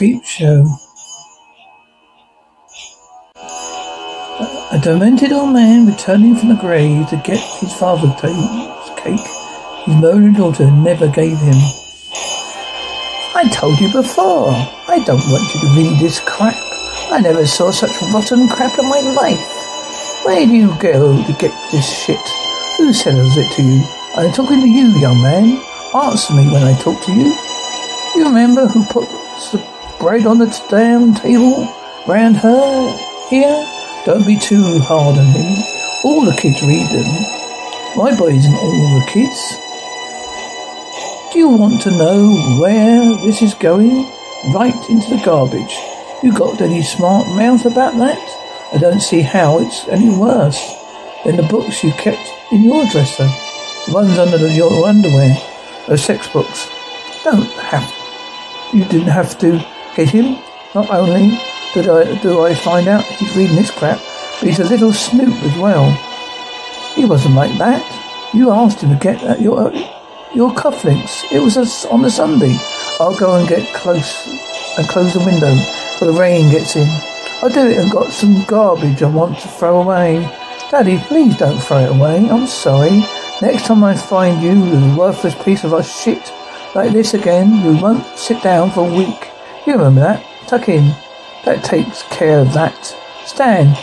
creep show. A demented old man returning from the grave to get his father's cake his murdered daughter never gave him. I told you before, I don't want you to read this crap. I never saw such rotten crap in my life. Where do you go to get this shit? Who sells it to you? I'm talking to you, young man. Answer me when I talk to you. You remember who puts the bread on the damn table round her here? Don't be too hard on him. All the kids read them. My boy isn't all the kids. Do you want to know where this is going? Right into the garbage. You got any smart mouth about that? I don't see how it's any worse than the books you kept in your dresser. The ones under the, your underwear. Those sex books. Don't have. You didn't have to get him. Not only did I do I find out he's reading this crap, but he's a little snoop as well. He wasn't like that. You asked him to get at your uh, your cufflinks. It was a, on a Sunday. I'll go and get close and close the window before the rain gets in. I did it and got some garbage I want to throw away. Daddy, please don't throw it away. I'm sorry. Next time I find you with a worthless piece of shit like this again, you won't sit down for a week. You remember that? Tuck in. That takes care of that. Stan,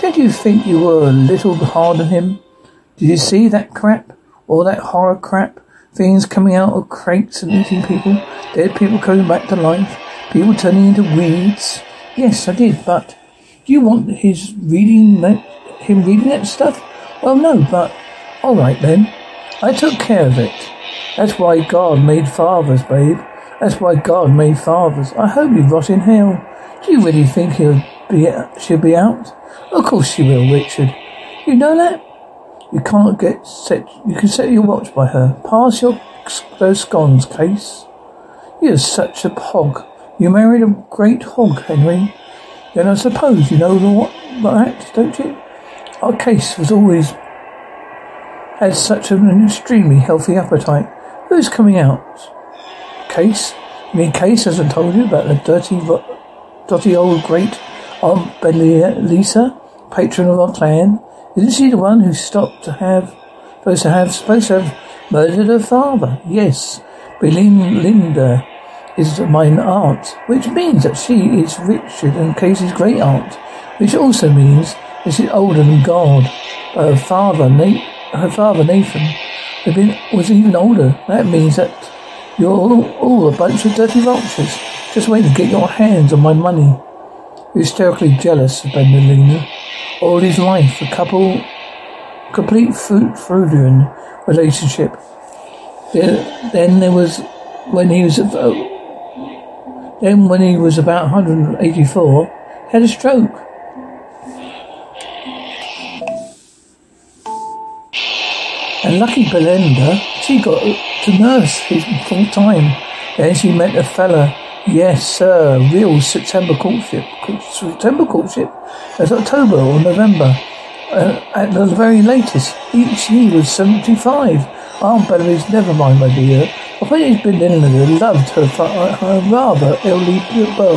did you think you were a little hard on him? Did you see that crap? All that horror crap? Things coming out of crates and eating people? Dead people coming back to life? People turning into weeds? Yes, I did, but do you want his reading that, him reading that stuff? Well, no, but all right then. I took care of it. That's why God made fathers, babe. That's why God made fathers. I hope you rot in hell. Do you really think he'll be she'll be out? Of course she will, Richard. You know that? You can't get set. You can set your watch by her. Pass your those scones, Case. You're such a hog. You married a great hog, Henry. Then I suppose you know what that, don't you? Our Case was always had such an extremely healthy appetite. Who's coming out? Case? You mean Case hasn't told you about the dirty, dirty old great Aunt Lisa, patron of our clan? Isn't she the one who stopped to have, supposed to have, supposed to have murdered her father? Yes, Bedelia is my aunt, which means that she is Richard and Casey's great aunt, which also means that she's older than God. Her father, Nate, her father Nathan, been, was even older. That means that you're all, all a bunch of dirty vultures, just waiting to get your hands on my money. Hysterically jealous of Bedelia. All his life, a couple, complete Freudian relationship. Then there was when he was, uh, then when he was about 184, had a stroke. And lucky Bedelia, she got to nurse him full time. Then she met a fella. Yes, sir, real September courtship. September courtship? That's October or November. Uh, at the very latest, each he was 75. Aunt Bellary's never mind, my dear. I think he's been in there, loved her, her rather elderly beau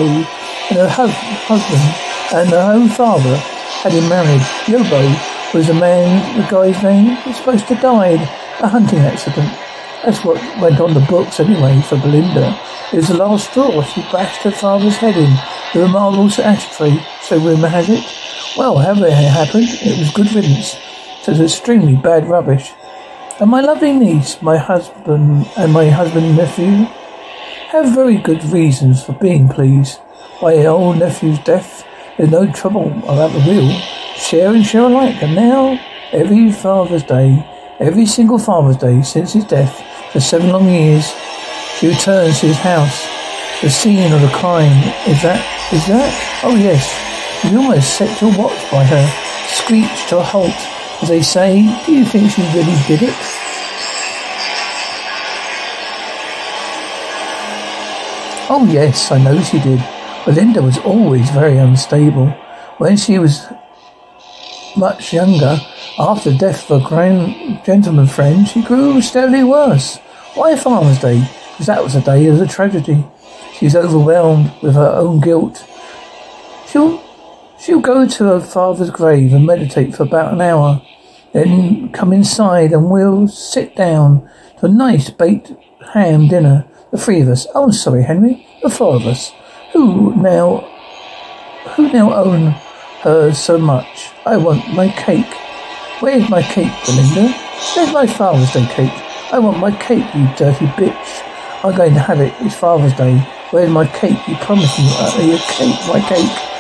and her husband, and her own father had him married. Yobo was the man, the guy's name, was supposed to died. A hunting accident. That's what went on the books anyway for Bedelia. It was the last straw. She bashed her father's head in a marble ashtray, so rumour has it. Well, however it happened, it was good riddance. So it's extremely bad rubbish. And my lovely niece, my husband, and my husband and nephew have very good reasons for being pleased. My old nephew's death, there's no trouble about the will share and share alike. And now, every Father's Day, every single Father's Day since his death, for seven long years, she returns to his house. The scene of the crime is that, is that? Oh yes, you almost set your watch by her, screeched to a halt, as they say, do you think she really did it? Oh yes, I know she did. Bedelia was always very unstable. When she was much younger, after the death of a grand gentleman friend, she grew steadily worse. Why Father's Day? Because that was the day of the tragedy. She's overwhelmed with her own guilt. She'll, she'll go to her father's grave and meditate for about an hour. Then come inside and we'll sit down to a nice baked ham dinner. The three of us. Oh, I'm sorry, Henry. The four of us. Who now, who now own her so much? I want my cake. Where's my cake, Bedelia? Where's my Father's Day cake? I want my cake, you dirty bitch. I'm going to have it. It's Father's Day. Where's my cake? You promised me uh, your cake, my cake.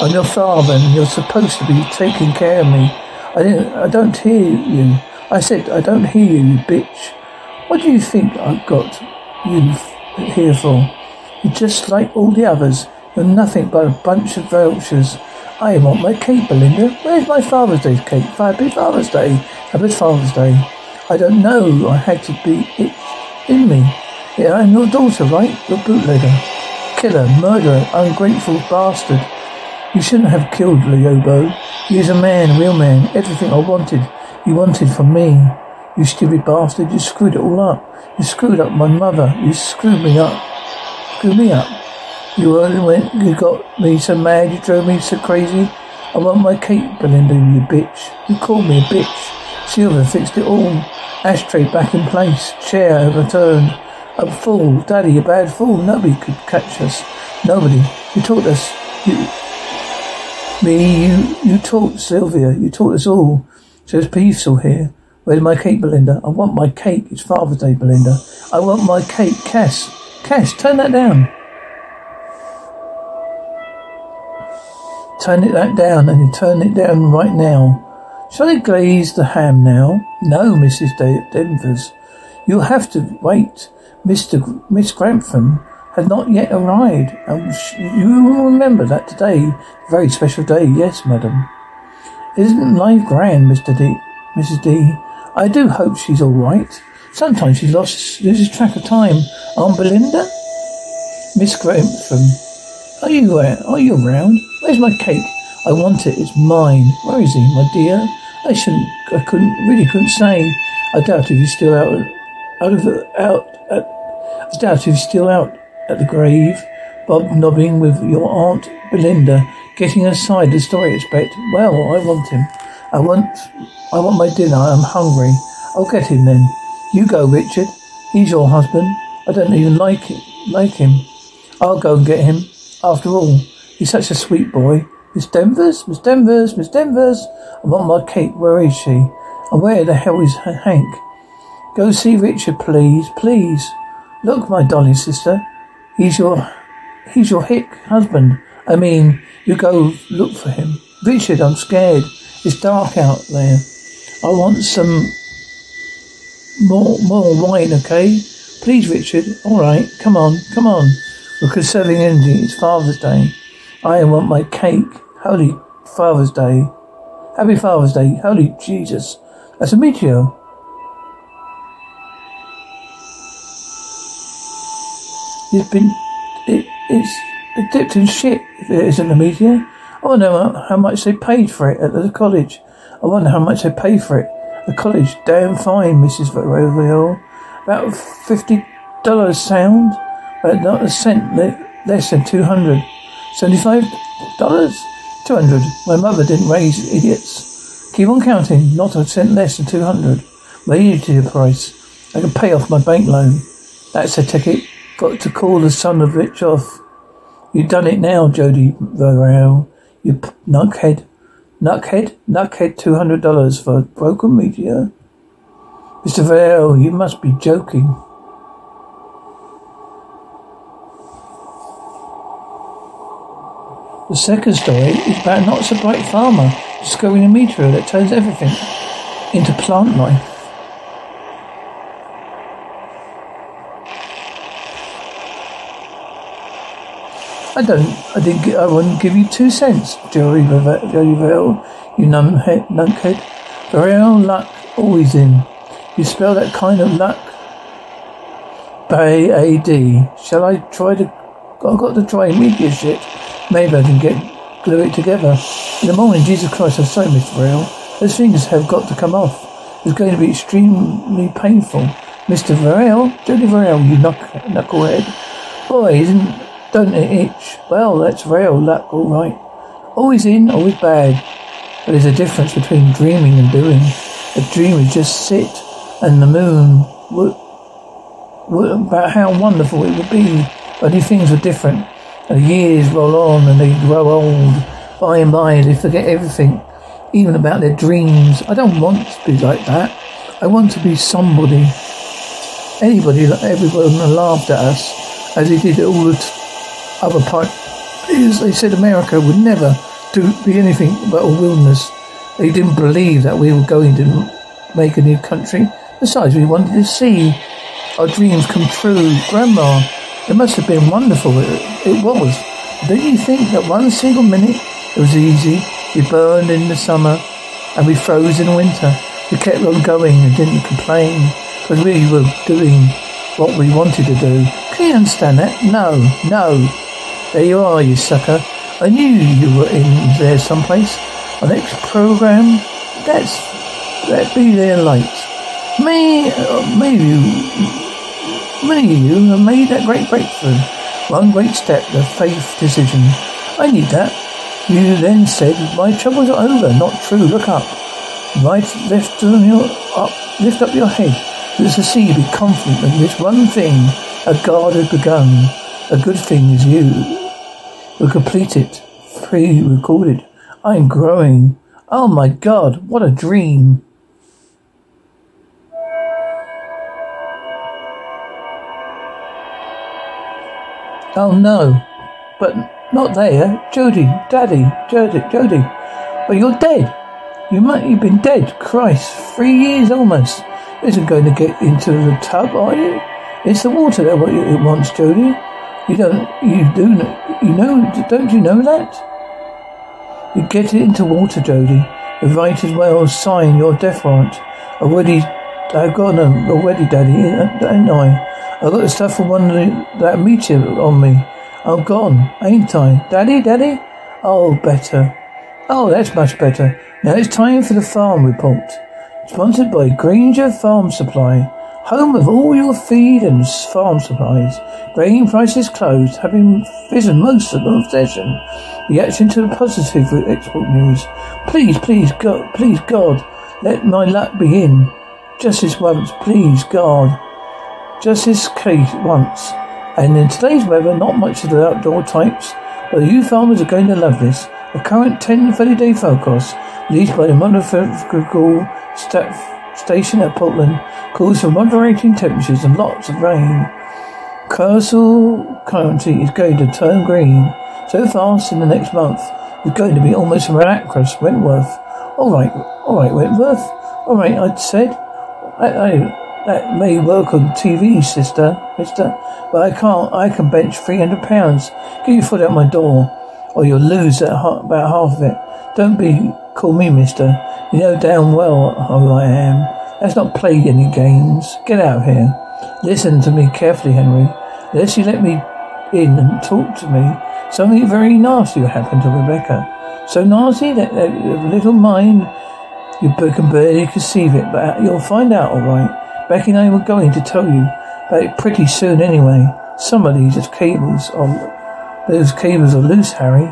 I'm your father and you're supposed to be taking care of me. I didn't, I don't hear you. I said, I don't hear you, you bitch. What do you think I've got you here for? You're just like all the others. You're nothing but a bunch of vultures. I want my cake, Bedelia. Where's my Father's Day cake? Happy Father's Day. Happy Father's Day. I don't know. I had to be it in me. Yeah, I'm your daughter, right? Your bootlegger. Killer, murderer, ungrateful bastard. You shouldn't have killed Leobo. He is a man, real man. Everything I wanted, you wanted from me. You stupid bastard, you screwed it all up. You screwed up my mother. You screwed me up. Screwed me up. You only went, you got me so mad, you drove me so crazy. I want my cake, Bedelia, you bitch. You called me a bitch. Sylvia fixed it all. Ashtray back in place. Chair overturned. A fool. Daddy, a bad fool. Nobody could catch us. Nobody. You taught us. You, me, you, you taught Sylvia. You taught us all. So it's peaceful here. Where's my cake, Bedelia? I want my cake. It's Father's Day, Bedelia. I want my cake. Cass. Cass, turn that down. Turn it that down and turn it down right now. Shall I glaze the ham now? No, Mrs. De- Danvers. You'll have to wait. Mr. Miss Grantham had not yet arrived. And you will remember that today, very special day. Yes, madam. Isn't life grand, Mr. D? Mrs. D? I do hope she's all right. Sometimes she lost, loses track of time. Aunt Bedelia? Miss Grantham, are you uh, are you around? Where's my cake? I want it. It's mine. Where is he, my dear? I shouldn't. I couldn't. Really couldn't say. I doubt if he's still out. Out of out. At, I doubt if he's still out at the grave. Bob with your aunt Bedelia, getting aside the story. Expect. Well, I want him. I want. I want my dinner. I'm hungry. I'll get him then. You go, Richard. He's your husband. I don't even like it, like him. I'll go and get him. After all, he's such a sweet boy. Miss Danvers? Miss Danvers? Miss Danvers? I want my Kate. Where is she? And where the hell is Hank? Go see Richard, please, please. Look, my darling sister. He's your, he's your hick husband. I mean, you go look for him. Richard, I'm scared. It's dark out there. I want some more more wine, okay? Please, Richard. All right, come on, come on. We're conserving energy. It's Father's Day. I want my cake. Holy Father's Day. Happy Father's Day. Holy Jesus. That's a meteor. It's been, it, it's dipped in shit if it isn't a meteor. I wonder how much they paid for it at the college. I wonder how much they paid for it. The college, damn fine, Mrs. Verrill. About fifty dollars sound, but not a cent less than two hundred. Seventy-five dollars? Two hundred. My mother didn't raise idiots. Keep on counting. Not a cent less than two hundred. My idiot price. I can pay off my bank loan. That's a ticket. Got to call the son of Rich off. You've done it now, Jordy Verrill. You p- knockhead. Knockhead? Knockhead $200 for a broken meteor? Mr. Verrill, you must be joking. The second story is about not so bright farmer discovering a meteor that turns everything into plant life. I don't, I didn't I wouldn't give you two cents, Jordy Verrill, you numbhead, nunkhead. Verrill luck always in. You spell that kind of luck? B-A-D. Shall I try to, I've got to try meteor shit. Maybe I can get, glue it together. In the morning, Jesus Christ, I'm sorry, Mr. Verrill. Those things have got to come off. It's going to be extremely painful. Mr. Verrill, Jordy Verrill, you knuck, knucklehead. Boy, isn't, don't it itch? Well, that's real luck, all right. Always in, always bad. But there's a difference between dreaming and doing. A dream is just sit and the moon. What about how wonderful it would be. but if things were different. The years roll on and they grow old. By and by, they forget everything, even about their dreams. I don't want to be like that. I want to be somebody. Anybody, everyone laughed at us as they did all the t- other part. They said America would never do be anything but a wilderness. They didn't believe that we were going to make a new country. Besides, we wanted to see our dreams come true. Grandma, it must have been wonderful. It, it was. Don't you think that one single minute it was easy? We burned in the summer and we froze in winter. We kept on going and didn't complain because we were doing what we wanted to do. Can you understand that? No, no. There you are, you sucker. I knew you were in there someplace. Our next program, that's that be there late. May, uh, maybe, many of you have made that great breakthrough. One great step, the faith decision. I need that. You then said, my troubles are over. Not true. Look up. Right, lift on your up, lift up your head. The sea be confident that this one thing a God has begun. A good thing is you. We complete it. Pre-recorded. I'm growing. Oh my God! What a dream. Oh no, but not there. Jordy, Daddy, Jordy, Jordy. But you're dead. You might you've been dead. Christ, three years almost. Isn't going to get into the tub, are you? It's the water that what it wants, Jordy. You don't, you do, you know, don't you know that? You get it into water, Jordy. You might as well sign your death warrant. Already, I've got them already, Daddy, ain't I? I got the stuff from one that meteor on me. I'm gone, ain't I? Daddy, Daddy? Oh, better. Oh, that's much better. Now it's time for the farm report. Sponsored by Granger Farm Supply, home of all your feed and farm supplies. Grain prices closed, having risen most of the session. Reaction to the positive export news. Please, please, God, please, God, let my luck be in. Just this once, please, God. Just this case once. And in today's weather, not much of the outdoor types, but you farmers are going to love this. A current 10 30 day forecast released by the Meteorological Station at Portland calls for moderating temperatures and lots of rain. Castle County is going to turn green so fast in the next month. It's going to be almost Across Wentworth. All right, all right, Wentworth. All right, I said. I, I, that may work on TV, sister, mister, but I can't. I can bench 300 pounds. Get your foot out my door, or you'll lose about half of it. Don't be, call me mister. You know damn well who I am. Let's not play any games. Get out of here. Listen to me carefully, Henry. Unless you let me in and talk to me, something very nasty will happen to Rebecca. So nasty that, that little mind, you can barely conceive it, but you'll find out all right. Becky and I were going to tell you about it pretty soon anyway. Some of these cables are those cables are loose, Harry.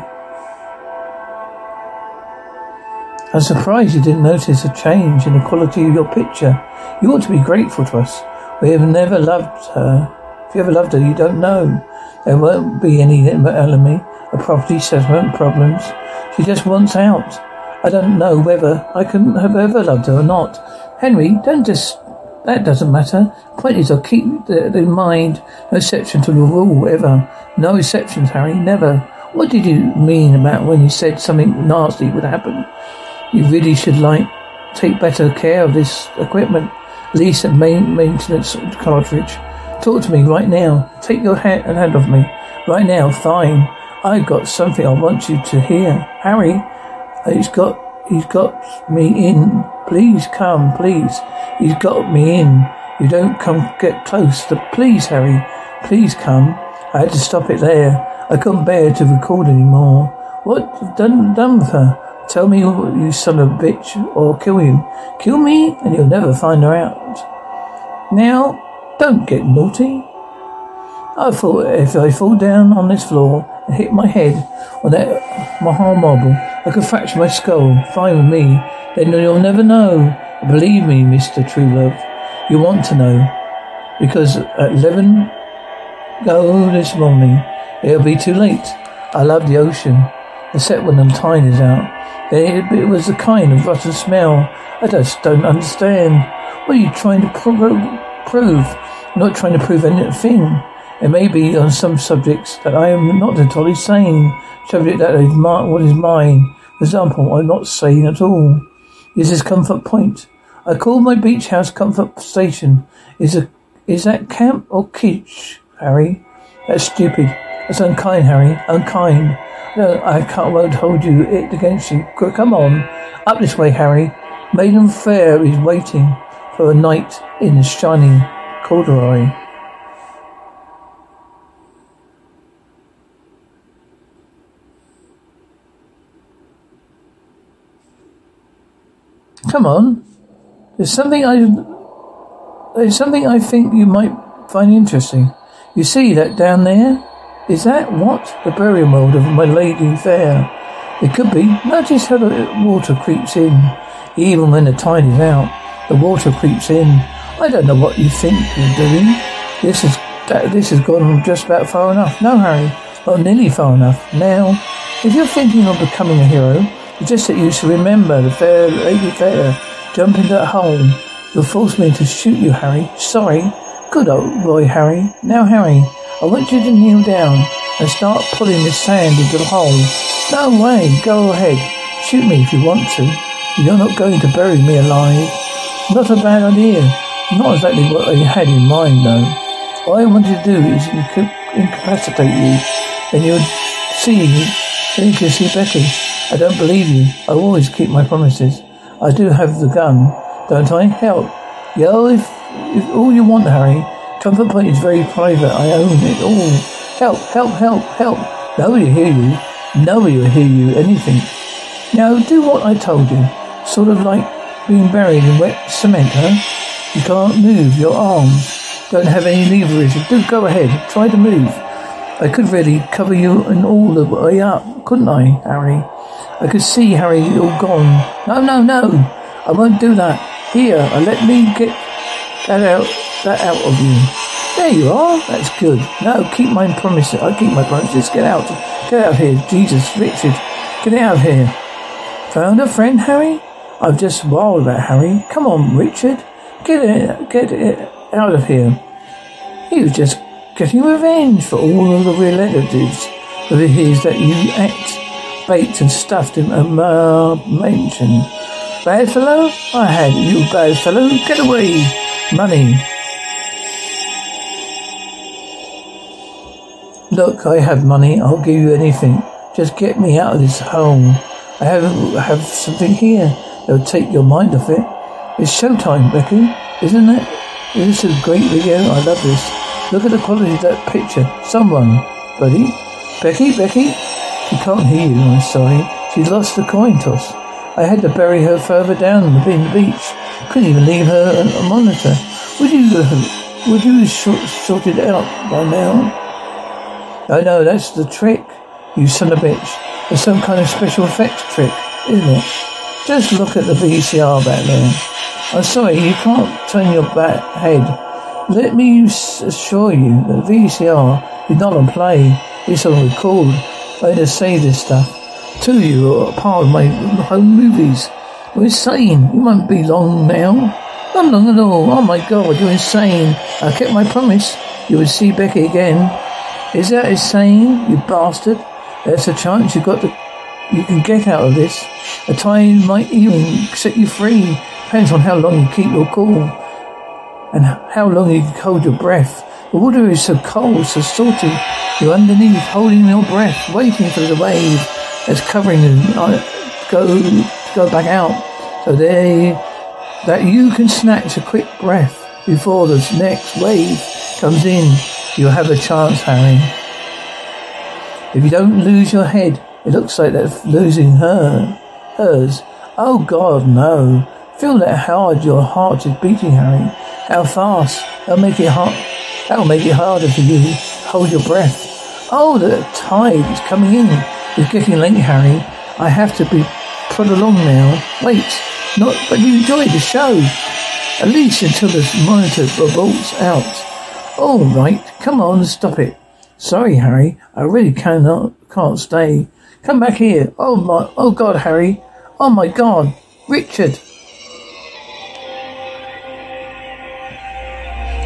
I'm surprised you didn't notice a change in the quality of your picture. You ought to be grateful to us. We have never loved her. If you ever loved her, you don't know. There won't be any enemy, a property settlement problems. She just wants out. I don't know whether I can have ever loved her or not. Henry, don't just that doesn't matter. Point is, I'll keep in mind no exception to the rule ever. No exceptions, Harry, never. What did you mean about when you said something nasty would happen? You really should like take better care of this equipment. Lease and main maintenance cartridge. Talk to me right now. Take your hand and hand off me. Right now, fine. I've got something I want you to hear. Harry, it's got He's got me in. Please come, please. He's got me in. You don't come get close. The, please, Harry. Please come. I had to stop it there. I couldn't bear to record anymore. What done done with her? Tell me, you son of a bitch, or kill you. Kill me, and you'll never find her out. Now, don't get naughty. I thought if I fall down on this floor and hit my head on that hard marble, I could fracture my skull. Fine with me. Then you'll never know. Believe me, Mr. True Love. You want to know. Because at 11 go this morning, it'll be too late. I love the ocean, except when the tide is out. It, it was a kind of rotten smell. I just don't understand. What are you trying to pro- prove? I'm not trying to prove anything. It may be on some subjects that I am not entirely sane. Subject that is what is mine. For example, I'm not sane at all. Is this is Comfort Point. I call my beach house Comfort Station. Is a is that camp or kitsch, Harry? That's stupid. That's unkind, Harry. Unkind. No, I can't won't hold you it against you. Come on. Up this way, Harry. Maiden Fair is waiting for a night in shining corduroy. Come on. There's something I there's something I think you might find interesting. You see that down there? Is that what? The burial mold of my lady fair. It could be. Notice how the water creeps in. Even when the tide is out, the water creeps in. I don't know what you think you're doing. This is this has gone just about far enough. No, Harry, not nearly far enough. Now, if you're thinking of becoming a hero, just that you should remember the fair lady fair. Jump into that hole. You'll force me to shoot you, Harry. Sorry. Good old boy, Harry. Now, Harry, I want you to kneel down and start pulling the sand into the hole. No way. Go ahead. Shoot me if you want to. You're not going to bury me alive. Not a bad idea. Not exactly what I had in mind, though. All I wanted to do is incapacitate you, and you'd see, then you can see Becky. I don't believe you. I always keep my promises. I do have the gun, don't I? Help. Yo, if, if all you want, Harry. Comfort Point is very private. I own it all. Help, help, help, help. Nobody will hear you. Nobody will hear you anything. Now, do what I told you. Sort of like being buried in wet cement, huh? You can't move your arms. Don't have any leverage. Do go ahead. Try to move. I could really cover you and all the way up, couldn't I, Harry? I could see Harry all gone. No, no, no. I won't do that. Here, let me get that out, that out of you. There you are. That's good. No, keep my promise. I keep my promises. Get out. Get out of here. Jesus, Richard. Get out of here. Found a friend, Harry? I've just wild about Harry. Come on, Richard. Get it, get it out of here. He was just getting revenge for all of the relatives of his that you act baked and stuffed in a uh, mansion. Bad fellow? I had you, bad fellow. Get away. Money. Look, I have money. I'll give you anything. Just get me out of this hole. I have, have something here that'll take your mind off it. It's showtime, Becky, isn't it? This is a great video. I love this. Look at the quality of that picture. Someone, buddy. Becky, Becky, she can't hear you, I'm sorry. She's lost the coin toss. I had to bury her further down the, the beach. Couldn't even leave her a, monitor. Would you, uh, would you sort, sort it out by now? I know, that's the trick, you son of a bitch. It's some kind of special effects trick, isn't it? Just look at the VCR back there. I'm sorry, you can't turn your back head. Let me assure you that VCR is not on play. It's on record. I had to say this stuff to you are part of my home movies. You're insane. You won't be long now. Not long at all. Oh my god, you're insane. I kept my promise. You would see Becky again. Is that insane, you bastard? There's a chance you got to, you can get out of this. A time might even set you free. Depends on how long you keep your cool and how long you hold your breath. Water is so cold, so salty. You're underneath, holding your breath, waiting for the wave that's covering you uh, go go back out. So they that you can snatch a quick breath before the next wave comes in. You'll have a chance, Harry. If you don't lose your head, it looks like they're losing her, hers. Oh God, no! Feel that hard your heart is beating, Harry. How fast? That'll make it hard. That'll make it harder for you. hold your breath. Oh, the tide is coming in. It's getting late, Harry. I have to be put along now. Wait, not, but you enjoy the show. At least until the monitor bolts out. All right, come on, stop it. Sorry, Harry. I really cannot, can't stay. Come back here. Oh my, oh God, Harry. Oh my God, Richard.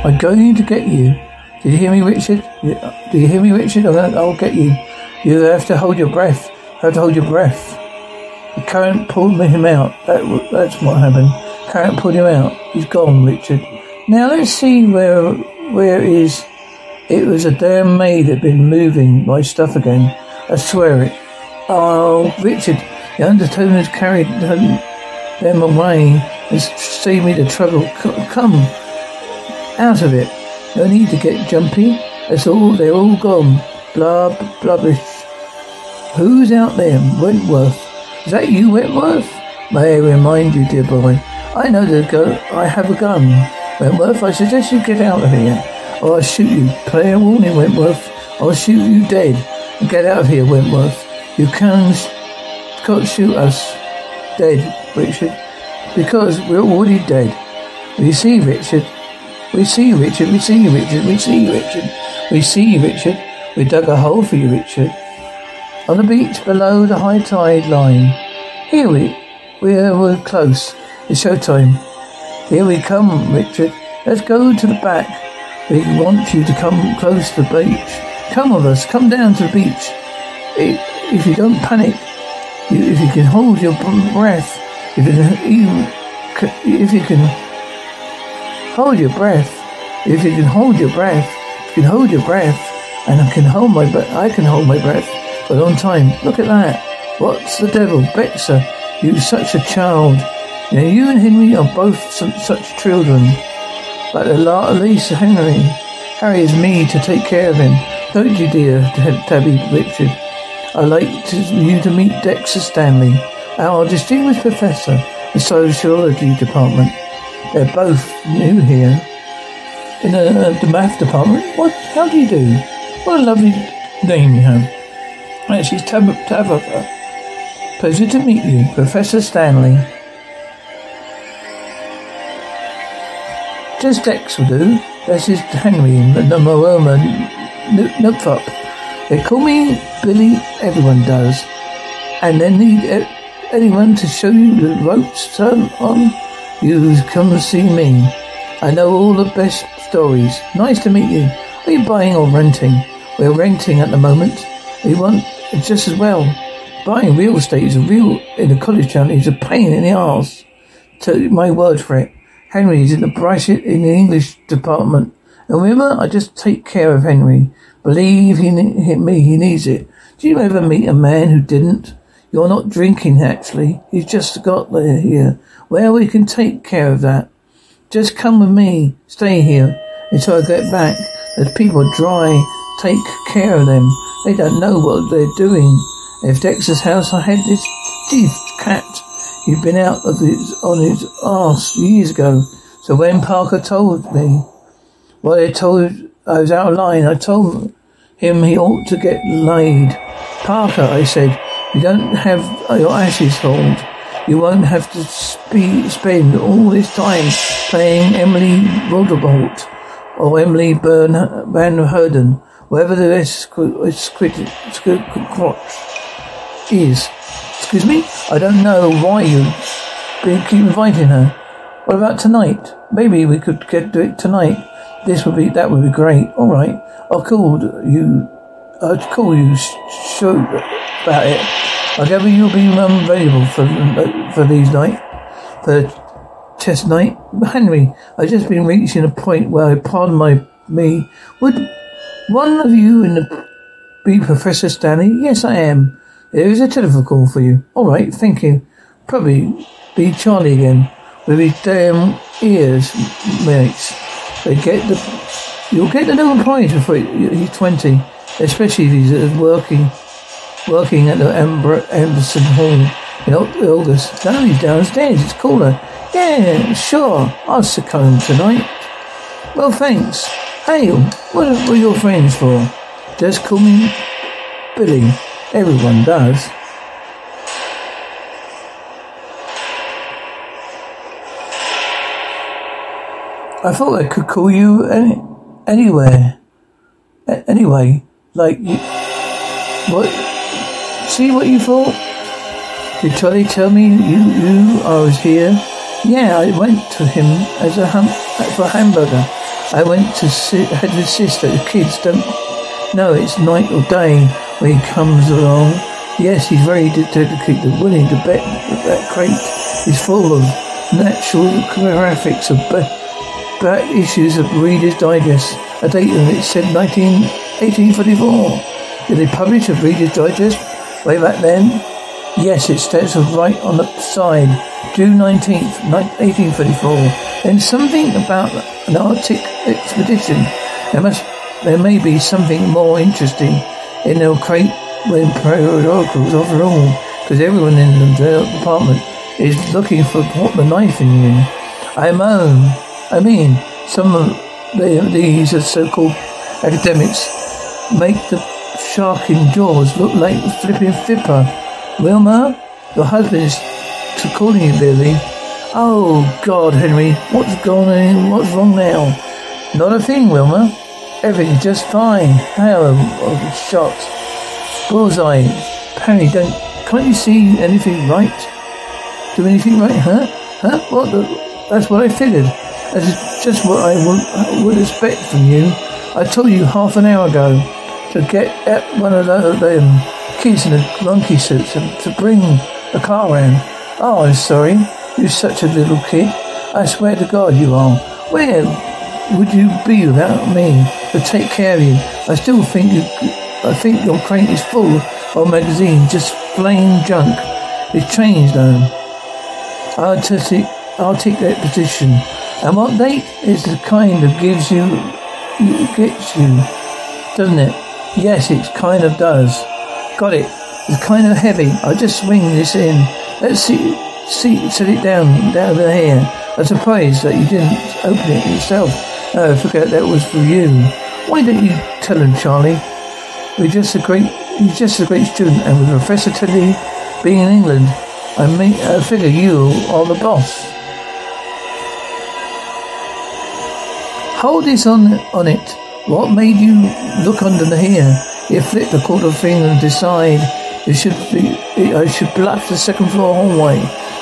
I'm going to get you. Did you hear me, Richard? Do you hear me, Richard? I'll get you. You have to hold your breath. You have to hold your breath. The current pulled him out. That, that's what happened. Current pulled him out. He's gone, Richard. Now let's see where where is. It was a damn maid had been moving my stuff again. I swear it. Oh, Richard, the undertoners carried them, away and saved me the trouble. Come out of it. No need to get jumpy. It's all. They're all gone. Blub, blubbish. Who's out there? Wentworth. Is that you, Wentworth? May I remind you, dear boy, I know the gun. I have a gun. Wentworth, I suggest you get out of here, or I'll shoot you. Play a warning, Wentworth. I'll shoot you dead. Get out of here, Wentworth. You can can't shoot us dead, Richard, because we're already dead. You see, Richard. We see, you, Richard. We see, you, Richard. We see, you, Richard. We see, you, Richard. We dug a hole for you, Richard. On the beach below the high tide line. Here we, we're, we're close. It's showtime. Here we come, Richard. Let's go to the back. We want you to come close to the beach. Come with us. Come down to the beach. If you don't panic, if you can hold your breath, if you can, if you can hold your breath, if you can hold your breath, you can hold your breath, and I can hold my breath. I can hold my breath a long time. Look at that. What's the devil? Bexa, you such a child. Now you and Henry are both such children. But at least Henry, Harry is me to take care of him. Don't you, dear Tabby Richard? I'd like to, you to meet Dexter Stanley, our distinguished professor in sociology department. They're both new here. In uh, the math department? What? How do you do? What a lovely name you have. Actually, it's Tab- Tabitha. Pleasure to meet you, Professor Stanley. Just Dex will do. This is Henry the Nomoroma Nupfup. They call me Billy, everyone does. And they need anyone to show you the ropes turn on. You come to see me. I know all the best stories. Nice to meet you. Are you buying or renting? We're renting at the moment. We want just as well. Buying real estate is a real in a college town is a pain in the arse. To my word for it. Henry's in the Bryce in the English department. And remember, I just take care of Henry. Believe he, he me, he needs it. Do you ever meet a man who didn't? You're not drinking, actually. He's just got there here. Well, we can take care of that. Just come with me. Stay here until I get back. The people dry. Take care of them. They don't know what they're doing. If Dexter's house, I had this teeth cat. He'd been out of his, on his arse years ago. So when Parker told me, well, I told, I was out of line, I told him he ought to get laid. Parker, I said, you don't have your ashes hauled. You won't have to spe- spend all this time playing Emily Roderbolt or Emily Bern- Van Herden, whatever the rest crotch is. Excuse me? I don't know why you keep inviting her. What about tonight? Maybe we could get to it tonight. This would be that would be great. All right, I'll call you. Uh, I'll call you show about it. I gather you'll be available for for these night for test night. Henry, I've just been reaching a point where I pardon my me. Would one of you in the be Professor Stanley? Yes, I am. There is a telephone call for you. All right, thank you. Probably be Charlie again with his damn ears, mates. They get the you'll get the Nobel Prize before he's twenty, especially if he's uh, working working at the Amber, Anderson Hall in August. Now he's downstairs. It's cooler. Yeah, sure. I'll succumb tonight. Well, thanks. Hey, what are your friends for? Just call me Billy. Everyone does. I thought I could call you any, anywhere. A- anyway, like, you, what? See what you thought? Did Charlie tell me you, you I was here? Yeah, I went to him as a ham, for a hamburger. I went to sit, had to insist that the kids don't know it's night or day when he comes along. Yes, he's very dedicated, willing to bet that that crate is full of National Geographics of back issues of Reader's Digest, a date on it said 19, 1844. Did they publish a Reader's Digest way back then? Yes, it states right on the side, June 19th, 1834. Then something about an Arctic expedition. There must, there may be something more interesting in their crate when periodicals overall, because everyone in the department is looking for the knife in you. I moan. I mean, some of the, these are so-called academics make the shark in Jaws look like the flipping Flipper. Wilma, your husband is calling you, Billy. Oh, God, Henry, what's going on? What's wrong now? Not a thing, Wilma. Everything's just fine. Hell, oh, shot. Bullseye. Perry, don't, can't you see anything right? Do anything right, huh? Huh? What the, that's what I figured. That's just what I would, would expect from you. I told you half an hour ago to get at one of them kids in the monkey suits and to bring the car around. Oh, I'm sorry. You're such a little kid. I swear to God you are. Where would you be without me to take care of you? I still think you, I think your crate is full of magazines, just plain junk. It's changed though. I'll take, I'll take that position. And what date is the kind that gives you, gets you, doesn't it? Yes, it kind of does. Got it. It's kind of heavy. I'll just swing this in. Let's see, see, set it down, down over here. I'm surprised that you didn't open it yourself. Oh, I forget that was for you. Why don't you tell him, Charlie? We're just a great, he's just a great student, and with Professor Teddy being in England, I, may, I figure you are the boss. Hold this on on it. What made you look under the here? You flip the quarter finger and decide it should be. I should bluff the second floor hallway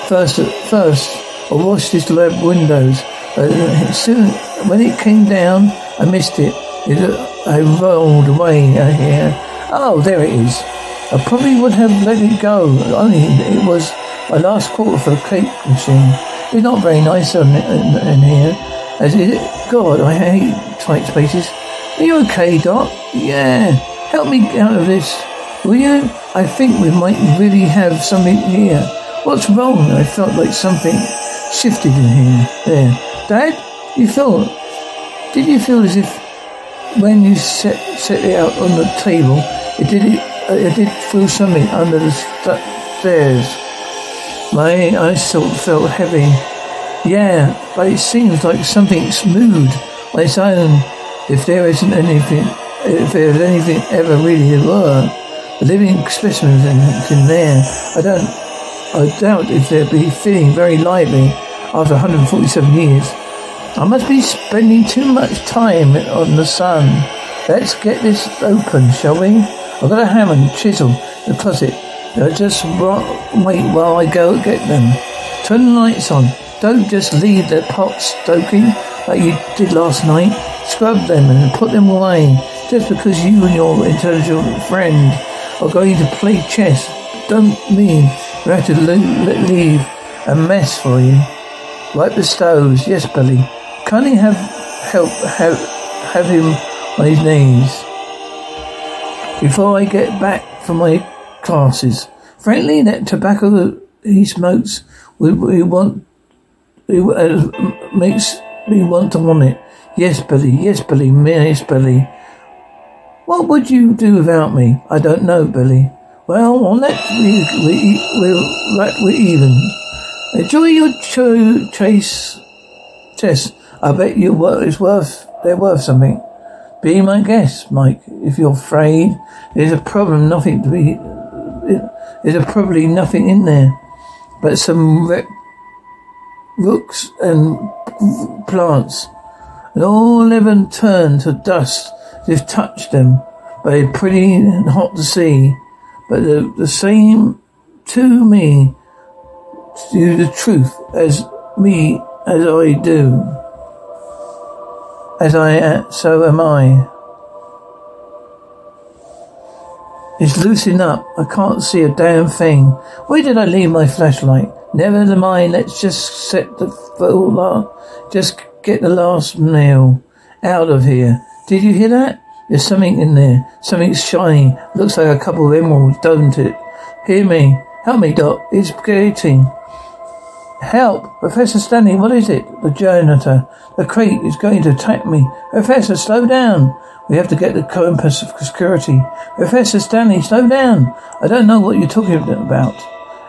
first. First, I washed his lab windows. Uh, soon, when it came down, I missed it. it I rolled away here. Oh, there it is. I probably would have let it go. Only it was my last quarter for the cake machine. It's not very nice in, in, in here. As it, God, I hate tight spaces. Are you okay, Doc? Yeah. Help me out of this, will you? I think we might really have something here. What's wrong? I felt like something shifted in here. There. Dad, you felt. Did you feel as if when you set, set it out on the table, it did it, uh, it did feel something under the st- stairs? My eyes felt, felt heavy. Yeah, but it seems like something smooth on its own. If there isn't anything, if there's anything ever really were, living specimens in, in there, I don't, I doubt if they'd be feeling very lively after 147 years. I must be spending too much time on the sun. Let's get this open, shall we? I've got a hammer and chisel the closet. Just wait while I go get them. Turn the lights on. Don't just leave the pots stoking like you did last night. Scrub them and put them away. Just because you and your intelligent friend are going to play chess don't mean we have to leave a mess for you. Wipe the stoves. Yes, Billy. Kindly have help have have him on his knees before I get back from my classes. Frankly, that tobacco he smokes, we, we want, we, uh, makes me want to want it. Yes, Billy. Yes, Billy. Yes, Billy. What would you do without me? I don't know, Billy. Well, well let's we we we'll let we're even. Enjoy your ch- chase, Tess. I bet you it's worth they're worth something. Be my guest, Mike. If you're afraid, there's a problem. Nothing to be. There's probably nothing in there, but some re- rooks and plants, and all eleven turned to dust as if touched them. But they're pretty and hot to see. But the, the same to me, to the truth as me as I do. As I am, so am I. It's loosening up. I can't see a damn thing. Where did I leave my flashlight? Never mind. Let's just set the full. Just get the last nail out of here. Did you hear that? There's something in there. Something shiny. Looks like a couple of emeralds, don't it? Hear me. Help me, Doc. It's grating. Help! Professor Stanley, what is it? The janitor. The crate is going to attack me. Professor, slow down. We have to get the compass of security. Professor Stanley, slow down. I don't know what you're talking about.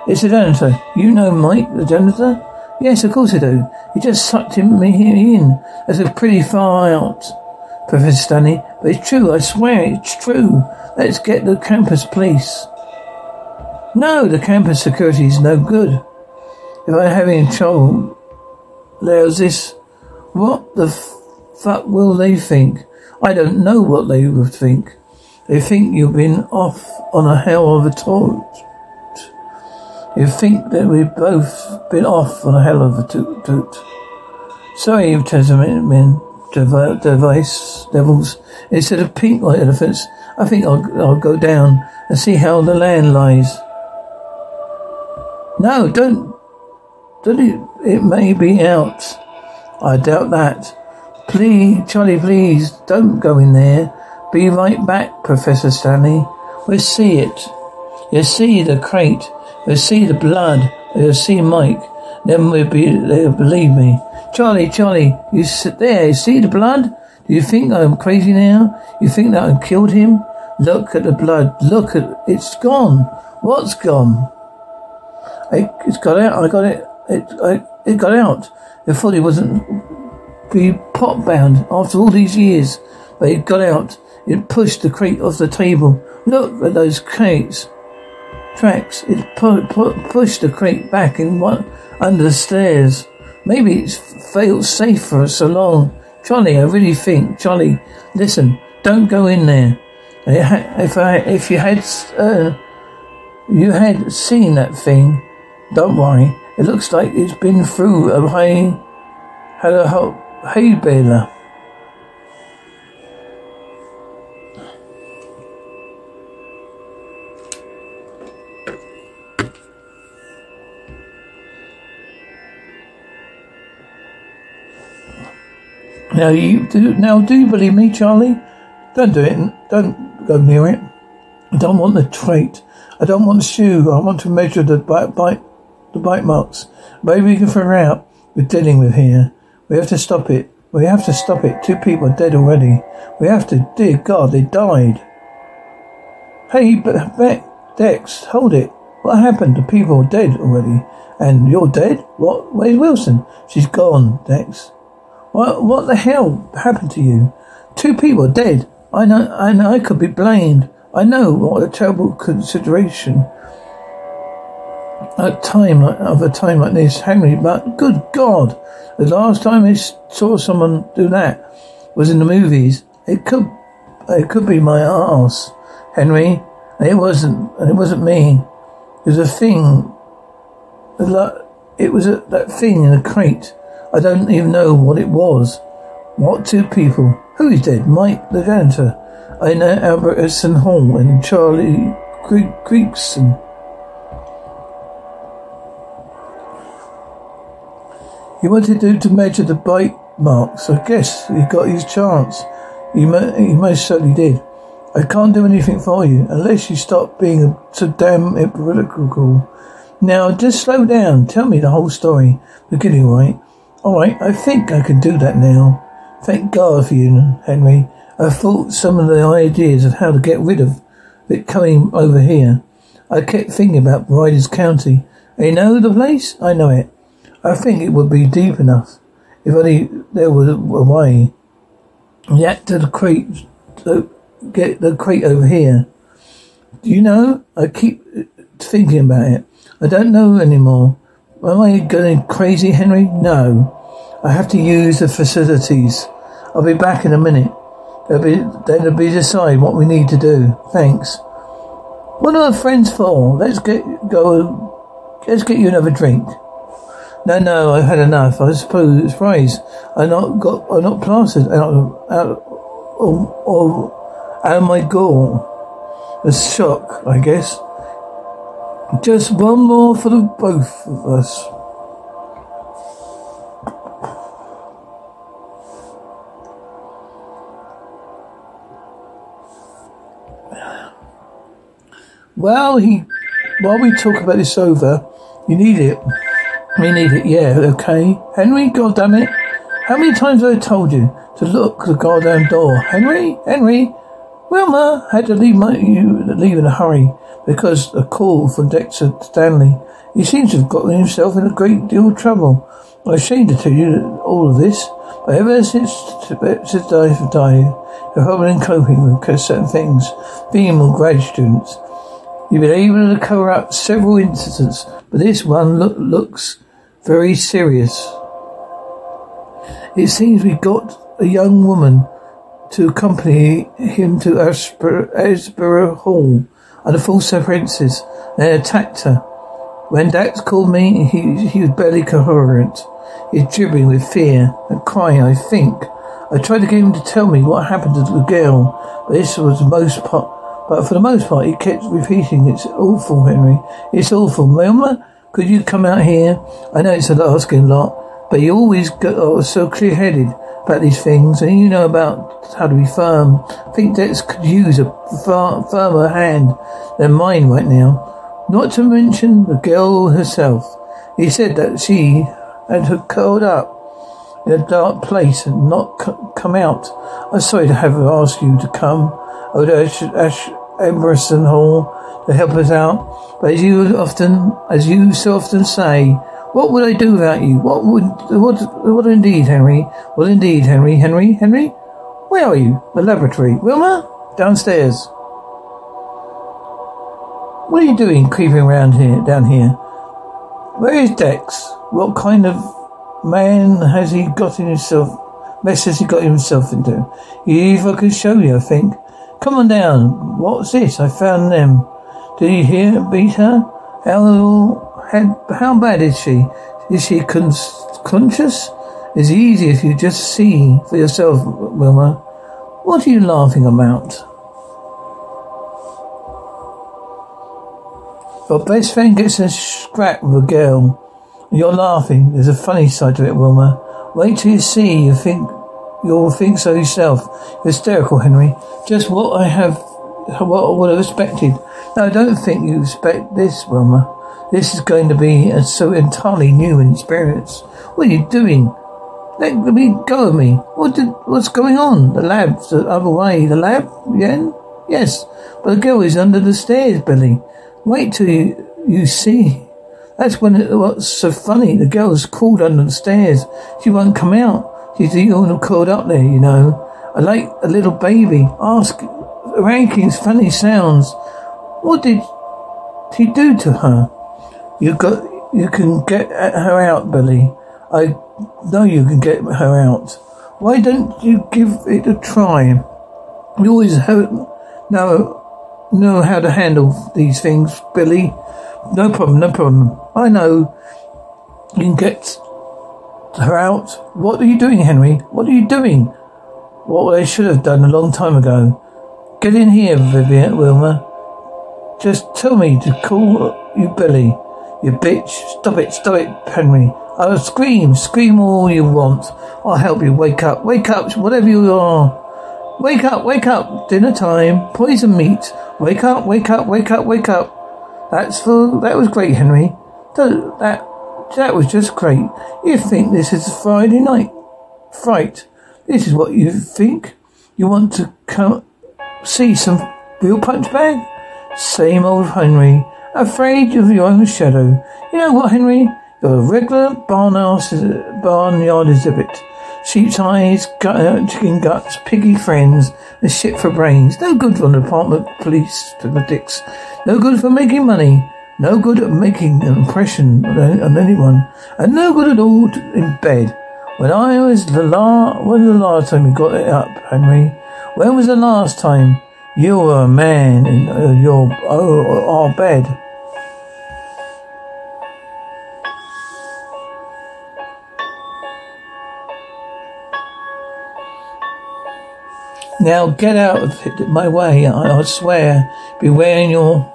It's the janitor. You know Mike, the janitor? Yes, of course I do. He just sucked him, me in. That's a pretty far out, Professor Stanley. But it's true, I swear it's true. Let's get the campus police. No, the campus security is no good. If I'm having trouble, there's this. What the fuck will they think? I don't know what they would think. They think you've been off on a hell of a tour. You think that we've both been off on a hell of a toot toot. Sorry, Tasman device devils. Instead of pink like elephants, I think I'll, I'll go down and see how the land lies. No, don't Don't it, it may be out. I doubt that. Please, Charlie, please, don't go in there. Be right back, Professor Stanley. We'll see it. You'll see the crate. We'll see the blood. We'll see Mike. Then we'll be, they'll believe me. Charlie, Charlie, you sit there. You see the blood? Do you think I'm crazy now? You think that I killed him? Look at the blood. Look at, it's gone. What's gone? it's got out. I got it. It, I, it got out. It wasn't be pot bound after all these years, but it got out. It pushed the crate off the table. Look at those crates. Tracks. It pu- pu- pushed the crate back in one under the stairs. Maybe it's failed safe for so long. Charlie, I really think, Charlie, listen, don't go in there. If I, if you had, uh, you had seen that thing, don't worry. It looks like it's been through a hay, had hay baler. Now you do now do you believe me, Charlie? Don't do it. Don't go near it. I don't want the trait. I don't want the shoe. I want to measure the bite, bite the bite marks. Maybe we can figure out we're dealing with here. We have to stop it. We have to stop it. Two people are dead already. We have to. Dear God, they died. Hey, but Beck, Dex, hold it. What happened? The people are dead already. And you're dead? What? Where's Wilson? She's gone, Dex. What? What the hell happened to you? Two people are dead. I know. I know. I could be blamed. I know what a terrible consideration a time of a time like this, Henry. But good God, the last time I saw someone do that was in the movies. It could, it could be my ass, Henry. It wasn't. and It wasn't me. It was a thing. It was a, that thing in a crate. I don't even know what it was. What two people? Who is dead? Mike the janitor. I know Albert Edson Hall and Charlie Creekson. He wanted to, to measure the bite marks. I guess he got his chance. He, mo- he most certainly did. I can't do anything for you unless you stop being so damn hypocritical. Now, just slow down. Tell me the whole story, beginning right. All right, I think I can do that now. Thank God for you, Henry. I thought some of the ideas of how to get rid of it coming over here. I kept thinking about Riders County. You know the place? I know it. I think it would be deep enough if only there was a way. Yeah, to the crate, to uh, get the crate over here. Do you know? I keep thinking about it. I don't know anymore. Am I going crazy, Henry? No. I have to use the facilities. I'll be back in a minute. They'll be, they'll be decide what we need to do. Thanks. What are friends for? Let's get go. Let's get you another drink. No, no, I've had enough. I suppose surprised. I not got. I'm not plastered out out of my goal. A shock, I guess. Just one more for the both of us. Well, he. While we talk about this over, you need it. We need it, yeah, okay. Henry, goddamn it. How many times have I told you to look the goddamn door? Henry? Henry? Wilma had to leave my, you leave in a hurry because a call from Dexter Stanley. He seems to have gotten himself in a great deal of trouble. I'm ashamed to tell you all of this, but ever since since I've died, the problem in coping with certain things, being more grad students, you've been able to cover up several incidents, but this one look, looks very serious. It seems we got a young woman to accompany him to Asborough Hall under false appearances They attacked her. When Dex called me, he, he was barely coherent. He was dribbling with fear and crying, I think. I tried to get him to tell me what happened to the girl, but this was the most part. But for the most part, he kept repeating, "It's awful, Henry. It's awful, Wilma. Could you come out here? I know it's a asking lot, but you always got oh, so clear-headed about these things, and you know about how to be firm. I think Dex could use a far, firmer hand than mine right now. Not to mention the girl herself. He said that she had her curled up in a dark place and not c- come out. I'm sorry to have asked you to come over to Ash, Ash Emerson Hall to help us out, but as you often, as you so often say, what would I do without you? What would, what, what indeed, Henry? What indeed, Henry? Henry? Henry? Where are you? The laboratory. Wilma? Downstairs. What are you doing creeping around here, down here? Where is Dex? What kind of man has he got in himself, mess has he got himself into? If I could show you, I think. Come on down. What's this? I found them. Did you hear her? How how, how bad is she? Is she con- conscious? It's easy if you just see for yourself, Wilma. What are you laughing about? Your best friend gets a scrap with a girl. You're laughing. There's a funny side to it, Wilma. Wait till you see. You think you'll think so yourself. Hysterical, Henry. Just what I have, what I would have expected. No, I don't think you expect this, Wilma. This is going to be a so entirely new in experience. What are you doing? Let me go of me. What did, what's going on? The lab's the other way. The lab? Again? Yes. But the girl is under the stairs, Billy. Wait till you, you see. That's when it, what's so funny. The girl's crawled under the stairs. She won't come out. She's only caught up there, you know. I like a little baby. Ask Rankings funny sounds. What did he do to her? You got, you can get her out, Billy. I know you can get her out. Why don't you give it a try? You always have, know, know how to handle these things, Billy. No problem, no problem. I know you can get her out. What are you doing, Henry? What are you doing? What I should have done a long time ago. Get in here, Vivian Wilma. Just tell me to call you Billy. You bitch. Stop it, stop it, Henry. I'll scream, scream all you want. I'll help you. Wake up, wake up, whatever you are. Wake up, wake up. Dinner time. Poison meat. Wake up, wake up, wake up, wake up. That's for, that was great, Henry. That, that, was just great. You think this is Friday night fright. This is what you think. You want to come see some real punch bag? Same old Henry. Afraid of your own shadow. You know what, Henry? You're a regular barnyard, barnyard exhibit. Sheep's eyes, gut, uh, chicken guts, piggy friends, and shit for brains. No good for an apartment police politics. No good for making money. No good at making an impression on anyone. And no good at all in bed. When I was the la- when was the last time you got it up, Henry? When was the last time you were a man in uh, your oh, our bed? Now get out of my way. I, I swear, be wearing your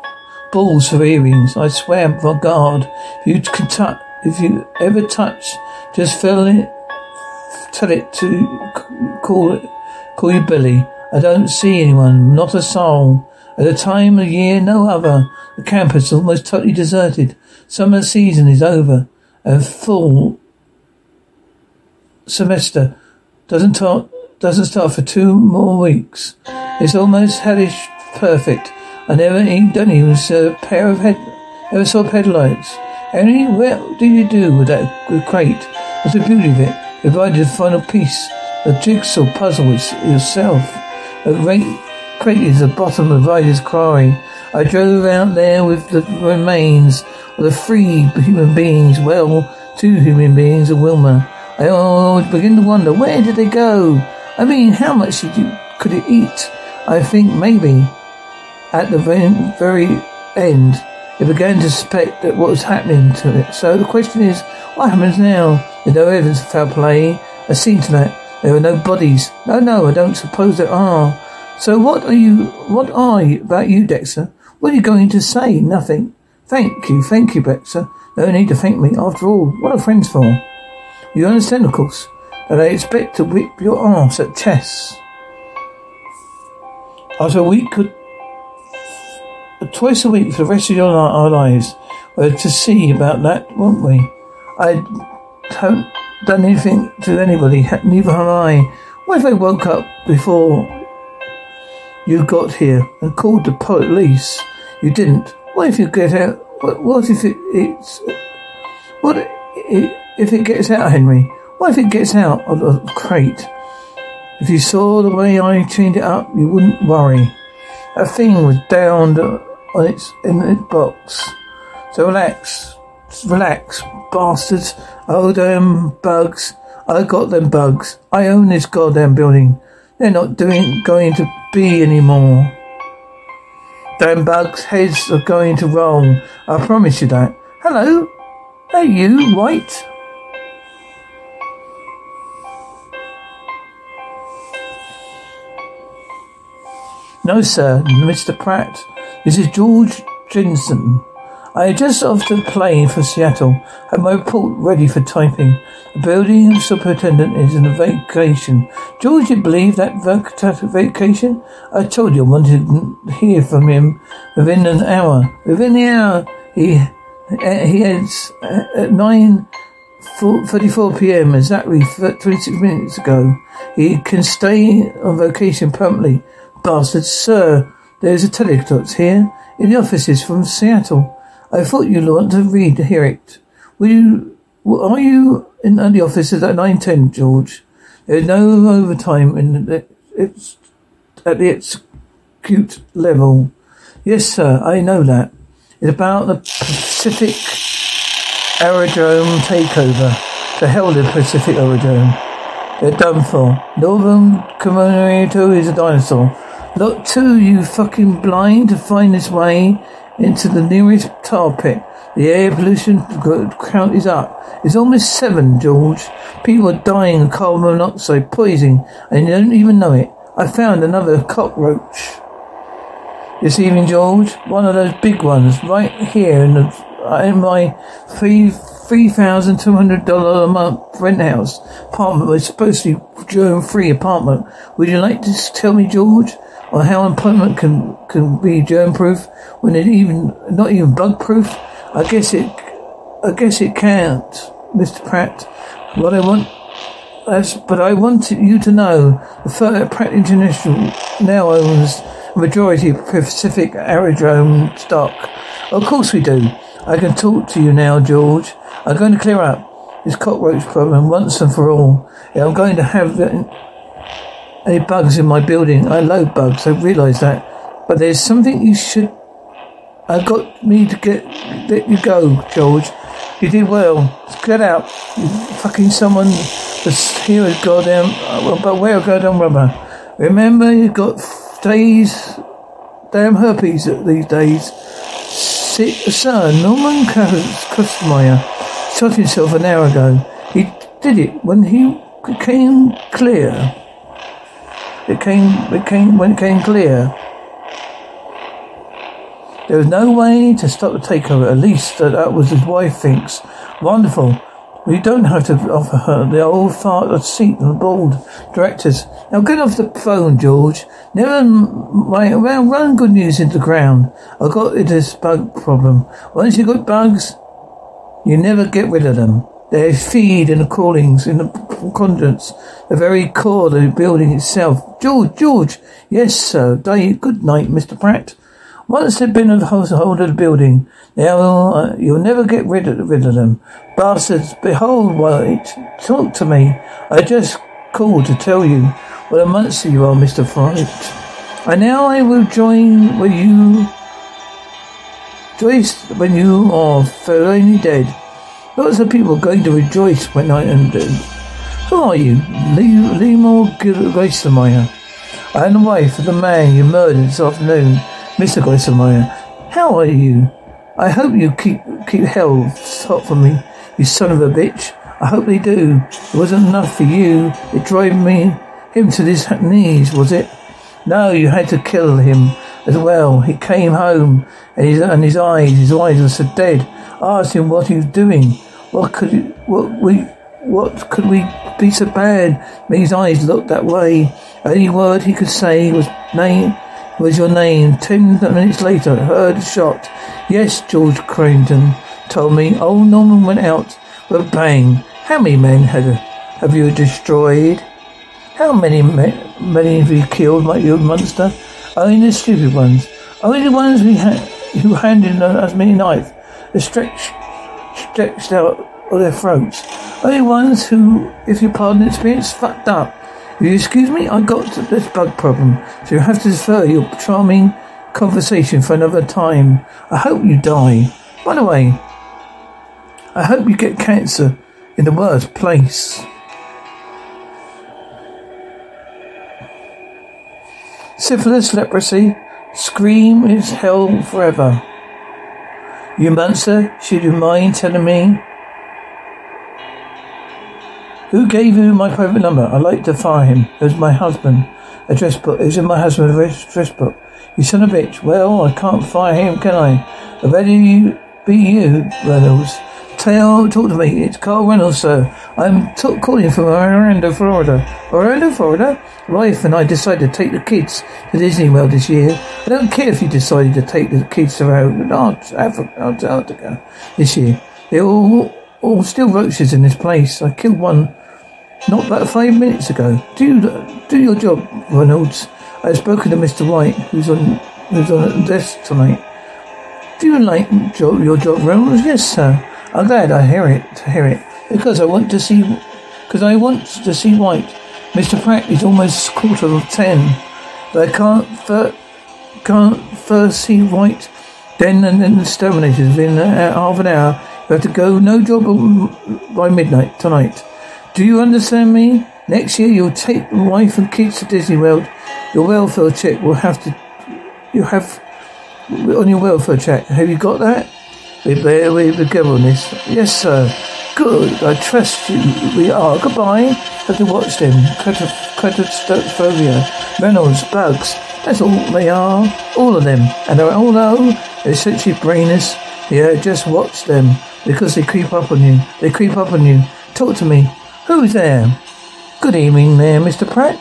balls for earrings. I swear, by God, if you can touch, if you ever touch, just fill it, tell it to call it, call you Billy. I don't see anyone, not a soul. At a time of year, no other. The campus is almost totally deserted. Summer season is over. A full semester doesn't talk doesn't start for two more weeks. It's almost hellish perfect. I never even done even saw a pair of head, ever saw headlights. Henry, what do you do with that crate? That's the beauty of it? Provided the final piece, a jigsaw puzzle yourself. A great crate is the bottom of Ryder's quarry. I drove out there with the remains of the three human beings, well, two human beings and Wilma. I always begin to wonder, where did they go? I mean, how much did you, could it eat? I think maybe at the very, very end, it began to suspect that what was happening to it. So the question is, what happens now? There's no evidence of foul play. I've seen to that. There are no bodies. No, no, I don't suppose there are. So what are you, what are you, about you, Dexter? What are you going to say? Nothing. Thank you, thank you, Dexter. No need to thank me. After all, what are friends for? You understand, of course that I expect to whip your ass at chess. After a week could twice a week for the rest of your our lives. We're to see about that, won't we? I haven't done anything to anybody, neither have I. What if I woke up before you got here and called the police? You didn't. What if you get out? What, what if it, it's what if it gets out, Henry? What if it gets out of the crate? If you saw the way I chained it up, you wouldn't worry. That thing was down on its in its box. So relax, relax, bastards. Oh, them bugs. I got them bugs. I own this goddamn building. They're not doing going to be anymore. Damn bugs' heads are going to roll. I promise you that. Hello? Hey, you, White? No, sir, Mr. Pratt. This is George Jensen. I had just off the plane for Seattle. Had my report ready for typing. The building superintendent is in vacation. George, you believe that vacation? I told you I wanted to hear from him within an hour. Within the hour, he he heads uh, at nine. 34 p.m. exactly 26 minutes ago. He can stay on vacation permanently bastard, sir. There's a teledox here in the offices from Seattle. I thought you'd want to read, hear it. Will you, are you in the office at 9.10, George? There's no overtime the, it's at the execute level. Yes, sir, I know that. It's about the Pacific Aerodrome takeover. The hell the Pacific Aerodrome. They're done for. Northern Commemorator is a dinosaur. Look too, you fucking blind, to find this way into the nearest tar pit. The air pollution count is up. It's almost seven, George. People are dying of carbon monoxide poisoning, and you don't even know it. I found another cockroach. This evening, George, one of those big ones, right here in the in my three three thousand two hundred dollar a month rent house apartment. It's supposed to be germ free apartment. Would you like to tell me, George? Or how employment can can be germ proof when it even not even bug proof. I guess it I guess it can't, Mr. Pratt. What I want that's, but I want you to know the Pratt International now owns a majority of Pacific Aerodrome stock. Of course we do. I can talk to you now, George. I'm going to clear up. this cockroach problem once and for all. I'm going to have any bugs in my building. I love bugs, I realise that. But there's something you should. I got me to get let you go, George. You did well. Get out. You fucking someone that's here is goddamn. Uh, but where goddamn rubber? Remember, you got days, damn herpes these days. Sir, Norman Castonmeyer shot himself an hour ago. He did it when he became clear. It came, it came, when it came clear. There was no way to stop the takeover, at least that, that was his wife thinks. Wonderful. We don't have to offer her the old fart seat on the board directors. Now get off the phone, George. Never mind. Well, run good news into the ground. I got this bug problem. Once you've got bugs, you never get rid of them. They feed and the crawlings, in the contents, the very core of the building itself. George, George. Yes, sir. Day. Good night, Mr. Pratt. Once they've been a household of the building, now uh, you'll never get rid of, rid of them. Bastards, behold, wait, talk to me. I just called to tell you what a monster you are, Mr. Fright. And now I will join with you, rejoice when you are finally dead. Lots of people are going to rejoice when I dead. Who are you? Lee, Lemore Castonmeyer. I am the wife of the man you murdered this afternoon. Mr. Castonmeyer, how are you? I hope you keep keep hell hot for me, you son of a bitch. I hope they do. It wasn't enough for you. It drove me him to his knees, was it? No, you had to kill him as well. He came home and his and his eyes, his eyes were so dead. I asked him what he was doing. What could what we what could we be so bad? His eyes looked that way. Only word he could say was name was your name? Ten minutes later, heard a shot. Yes, George Crampton told me. Old Norman went out with a bang. How many men have, have you destroyed? How many many have you killed, my you monster? Only the stupid ones. Only the ones we ha- who handed us me a knife, stretched, stretched out of their throats. Are Only ones who, if you pardon the experience, fucked up. You excuse me? I got this bug problem, so you have to defer your charming conversation for another time. I hope you die. By the way, I hope you get cancer in the worst place. Syphilis, leprosy, scream is hell forever. You monster, should you mind telling me who gave you my private number? I'd like to fire him. It was my husband. Address book. It was in my husband's address book. You son of a bitch. Well, I can't fire him, can I? I better you be you, Reynolds. Tell, talk to me. It's Carl Reynolds, sir. I'm t- calling from Orlando, Florida. Orlando, Florida? Wife and I decided to take the kids to Disney World this year. I don't care if you decided to take the kids around to Antarctica this year. They're all, all still roaches in this place. I killed one not about five minutes ago. Do do your job, Reynolds. I have spoken to Mr. White, who's on who's on at the desk tonight. Do you like your job, Reynolds? Yes, sir. I'm glad I hear it. Hear it because I want to see because I want to see White. Mr. Pratt is almost quarter of ten. But I can't fir- can't first see White, then and then the exterminators within uh, half an hour. You have to go. No job by midnight tonight. Do you understand me? Next year you'll take wife and kids to Disney World. Your welfare check will have to. You have on your welfare check. Have you got that? We bear together on this. Yes, sir. Good. I trust you. We are. Goodbye. Have to watch them. Claustrophobia, Reynolds, bugs. That's all they are. All of them. And they're all know they're essentially brainless. Yeah, just watch them because they creep up on you. They creep up on you. Talk to me. Who's there? Good evening there, Mr. Pratt.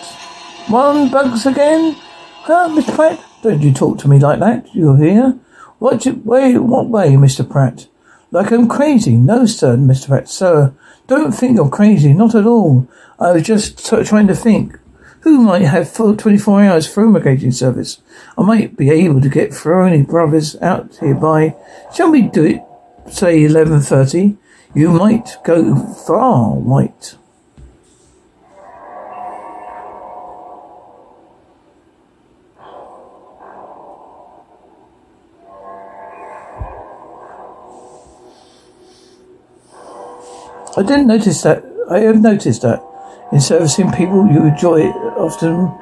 One bugs again? Huh, Mr. Pratt? Don't you talk to me like that. You're here. What way, what way, Mr. Pratt? Like I'm crazy. No, sir, Mr. Pratt. Sir, don't think you're crazy. Not at all. I was just trying to think. Who might have full 24 hours fumigating service? I might be able to get Ferroni Brothers out here by, shall we do it, say 11.30? You might go far, White. I didn't notice that. I have noticed that in servicing people, you enjoy it often.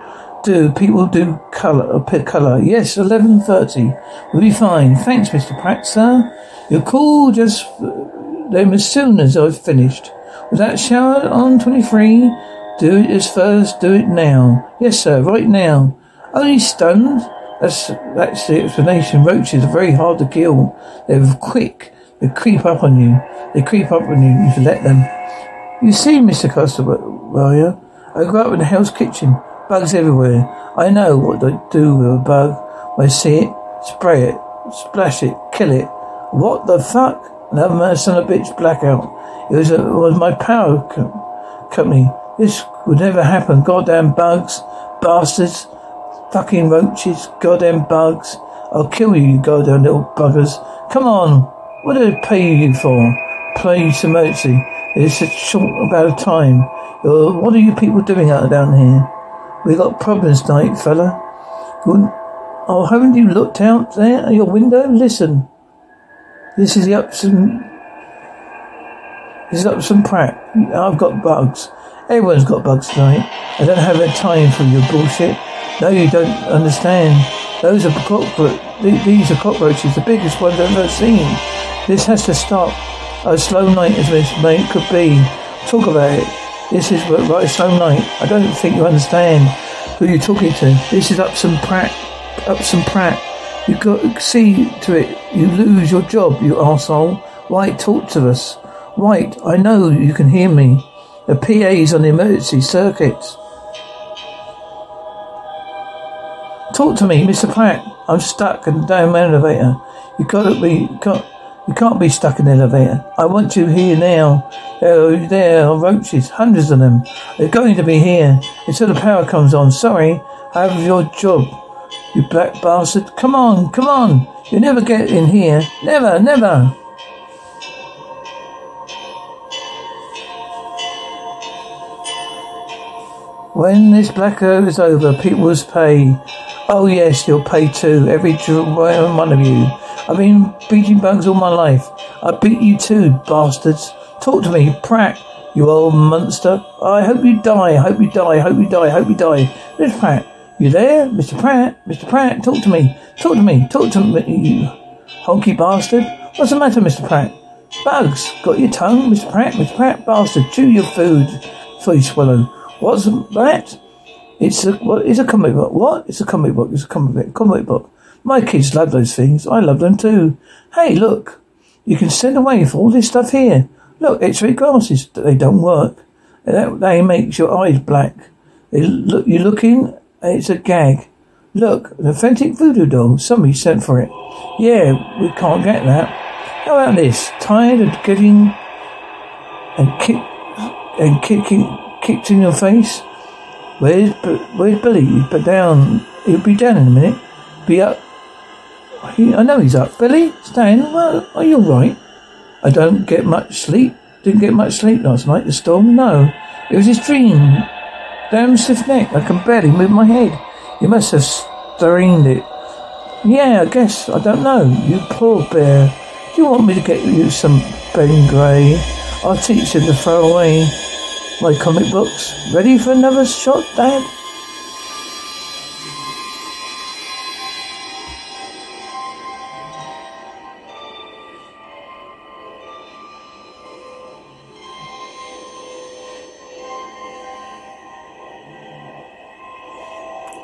Do people do colour pick colour? Yes, eleven thirty. We'll be fine. Thanks, Mister Pratt, sir. You're cool. Just uh, them as soon as I've finished. Was that shower on twenty three? Do it as first. Do it now. Yes, sir. Right now. Only stunned. That's that's the explanation. Roaches are very hard to kill. They're quick. They creep up on you. They creep up on you if you let them. You see, Mr. Costawaria, I grew up in the Hell's Kitchen. Bugs everywhere. I know what to do with a bug. I see it, spray it, splash it, kill it. What the fuck? Another son of a bitch blackout. It was, a, it was my power co- company. This would never happen. Goddamn bugs, bastards, fucking roaches, goddamn bugs. I'll kill you, you goddamn little buggers. Come on. What did I pay you for? Play some mercy. It's a short about of time. Uh, what are you people doing out down here? We got problems tonight, fella. Oh, haven't you looked out there at your window? Listen. This is the Upson. This is Upson Pratt. I've got bugs. Everyone's got bugs tonight. I don't have the time for your bullshit. No, you don't understand. Those are cockroaches. These are cockroaches, the biggest ones I've ever seen. This has to stop. A slow night as this may could be. Talk about it. This is what right, slow night. I don't think you understand who you're talking to. This is Upson Pratt. Upson Pratt. You got see to it. You lose your job, you arsehole. White, talk to us. White, I know you can hear me. The PA's on the emergency circuits. Talk to me, Mr. Pratt. I'm stuck in the damn elevator. You gotta be, got, you can't be stuck in the elevator. I want you here now. Oh, there are roaches, hundreds of them. They're going to be here until the power comes on. Sorry, I have your job. You black bastard. Come on, come on. You never get in here. Never, never. When this blackout is over, people will pay. Oh yes, you'll pay too. Every one of you. I've been beating bugs all my life. I beat you too, bastards. Talk to me, Pratt, you old monster. I hope you die. Hope you die. Hope you die. Hope you die. Mr. Pratt, you there? Mr. Pratt? Mr. Pratt, talk to me. Talk to me. Talk to me, you honky bastard. What's the matter, Mr. Pratt? Bugs, got your tongue, Mr. Pratt? Mr. Pratt, bastard, chew your food before you swallow. What's that? It's a what? It's a comic book. What? It's a comic book. It's a comic book. Comic book. My kids love those things. I love them too. Hey, look. You can send away for all this stuff here. Look, X-ray glasses. They don't work. That, they makes your eyes black. They look, you're looking, it's a gag. Look, an authentic voodoo doll. Somebody sent for it. Yeah, we can't get that. How about this? Tired of getting and kick and kicking kicked in your face? Where's Where's Billy? But down. He'll be down in a minute. Be up he, I know he's up. Billy, Stan, well, are you alright? I don't get much sleep. Didn't get much sleep last night. The storm? No. It was his dream. Damn stiff neck. I can barely move my head. You must have strained it. Yeah, I guess. I don't know. You poor bear. Do you want me to get you some Ben Gay? I'll teach you to throw away my comic books. Ready for another shot, Dad?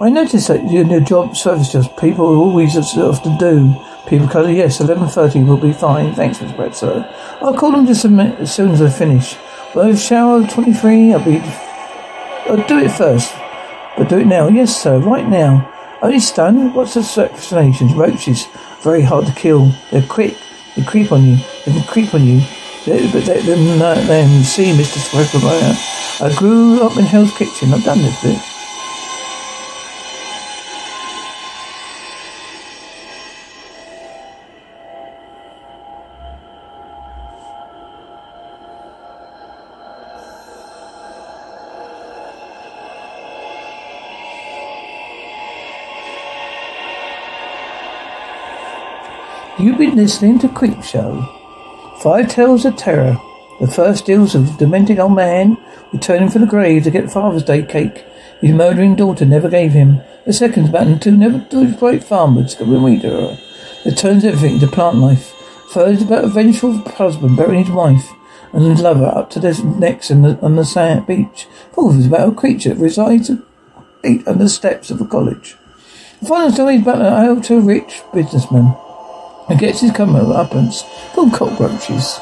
I noticed that your job service just people always often do. People colour, yes, 11.30 will be fine. Thanks, Mr. Brett, sir. I'll call them just as soon as I finish. Well, shower 23, I'll be... I'll do it first. But do it now. Yes, sir, right now. Only stunned? What's the explanations? Roaches. Very hard to kill. They're quick. They creep on you. They can creep on you. They, but they, then, uh, then see, Mr. Swiftmeyer. I grew up in Hell's Kitchen. I've done this bit. Listening to Creepshow. Five Tales of Terror. The first deals with a demented old man returning from the grave to get Father's Day cake his murdering daughter never gave him. The second's about two never great farmers to her. It turns everything into plant life. Third is about a vengeful husband burying his wife and his lover up to their necks the, on the sand beach. Fourth is about a creature that resides eight on the steps of a college. The final story is about an ultra rich businessman who gets his comeuppance from cockroaches.